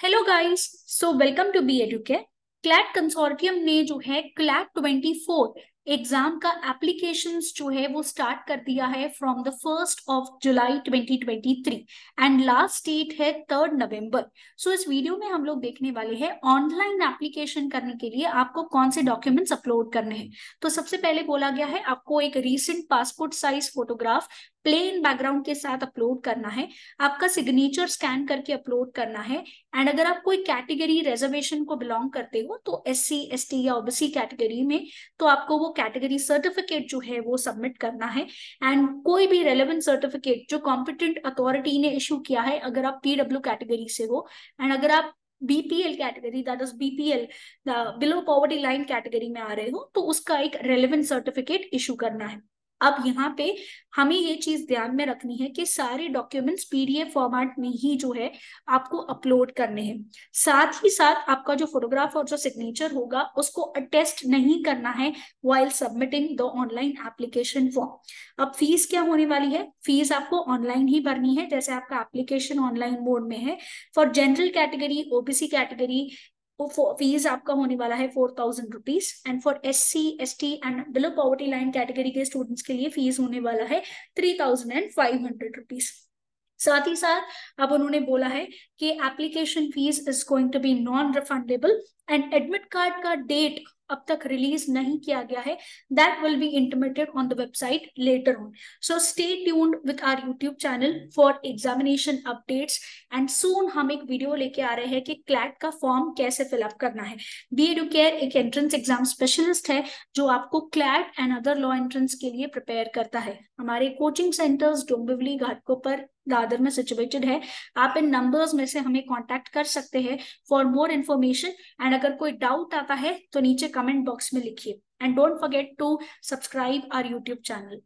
Hello guys so welcome to B educate CLAT consortium ने जो है क्लैट 24 एग्ज़ाम का एप्लीकेशन जो है वो स्टार्ट कर दिया है from the first of July 2023 and last date है थर्ड नवंबर सो इस वीडियो में हम लोग देखने वाले हैं ऑनलाइन एप्लीकेशन करने के लिए आपको कौन से डॉक्यूमेंट्स अपलोड करने हैं। तो सबसे पहले बोला गया है आपको एक recent passport size photograph plain background के साथ अपलोड करना है। आपका सिग्नेचर स्कैन करके अपलोड करना है एंड अगर आप कोई कैटेगरी रिजर्वेशन को बिलोंग करते हो तो एस सी एस टी या ओबीसी कैटेगरी में तो आपको वो कैटेगरी सर्टिफिकेट जो है वो सबमिट करना है। एंड कोई भी रेलेवेंट सर्टिफिकेट जो कॉम्पिटेंट अथॉरिटी ने इशू किया है, अगर आप पीडब्ल्यू कैटेगरी से हो एंड अगर आप BPL category that is BPL below poverty line category में आ रहे हो तो उसका एक रेलिवेंट सर्टिफिकेट इशू करना है। अब यहाँ पे हमें ये चीज़ ध्यान में रखनी है कि सारे डॉक्यूमेंट्स पीडीएफ फॉर्मेट में ही जो है आपको अपलोड करने हैं। साथ ही साथ आपका जो फोटोग्राफ और जो सिग्नेचर होगा, उसको अटेस्ट नहीं करना है while submitting the online application form अब फ़ीस क्या होने वाली है? फ़ीस आपको ऑनलाइन ही भरनी है, जैसे आपका एप्लीकेशन ऑनलाइन मोड में है। For general category OBC category fees आपका होने वाला है four thousand rupees and for S C S T and below poverty line category के स्टूडेंट्स के लिए फ़ीस होने वाला है three thousand and five hundred rupees साथ ही साथ अब उन्होंने बोला है कि application fees is going to be non refundable and admit card का डेट अब तक रिलीज़ नहीं किया गया है that will be intermediate on the website later on so stay tuned with our YouTube channel for examination updates and soon हम एक video लेके आ रहे हैं कि क्लैट का फॉर्म कैसे फिलअप करना है. बी एडू केयर एक एंट्रेंस एग्ज़ाम स्पेशलिस्ट है जो आपको CLAT and other law entrance के लिए प्रिपेयर करता है. हमारे कोचिंग सेंटर्स डोंबिवली घाटकोपर दादर में सिचुएटेड है. आप इन नंबर्स में से हमें कांटेक्ट कर सकते हैं. फॉर मोर इन्फॉर्मेशन एंड अगर कोई डाउट आता है तो नीचे कमेंट बॉक्स में लिखिए. And don't forget to subscribe our YouTube channel